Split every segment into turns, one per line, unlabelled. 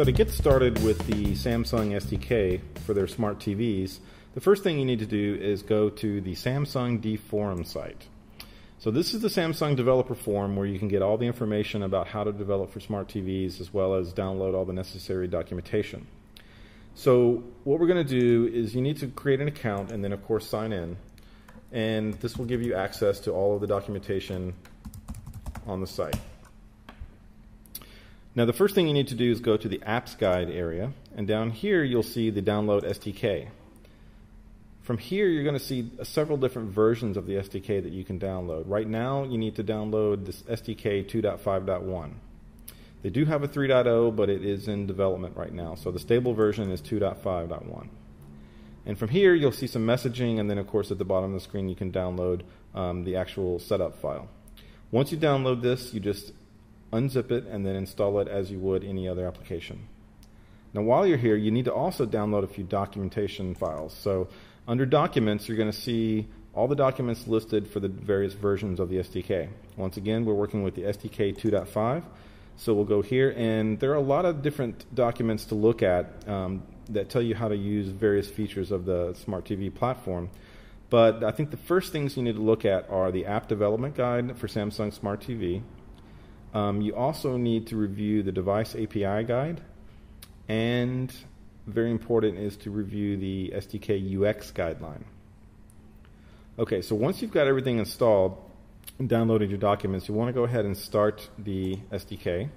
So to get started with the Samsung SDK for their smart TVs, the first thing you need to do is go to the Samsung D Forum site. So this is the Samsung developer forum where you can get all the information about how to develop for smart TVs as well as download all the necessary documentation. So what we're going to do is you need to create an account and then of course sign in. And this will give you access to all of the documentation on the site. Now the first thing you need to do is go to the apps guide area and down here you'll see the download SDK. From here you're going to see several different versions of the SDK that you can download. Right now you need to download this SDK 2.5.1. They do have a 3.0 but it is in development right now so the stable version is 2.5.1. And from here you'll see some messaging and then of course at the bottom of the screen you can download um, the actual setup file. Once you download this you just unzip it, and then install it as you would any other application. Now, while you're here, you need to also download a few documentation files. So, under Documents, you're going to see all the documents listed for the various versions of the SDK. Once again, we're working with the SDK 2.5. So we'll go here, and there are a lot of different documents to look at um, that tell you how to use various features of the Smart TV platform. But I think the first things you need to look at are the app development guide for Samsung Smart TV, um, you also need to review the device API guide, and very important is to review the SDK UX guideline. Okay, so once you've got everything installed and downloaded your documents, you want to go ahead and start the SDK.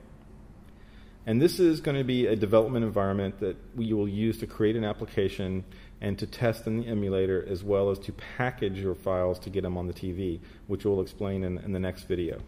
And this is going to be a development environment that we will use to create an application and to test in the emulator as well as to package your files to get them on the TV, which we'll explain in, in the next video.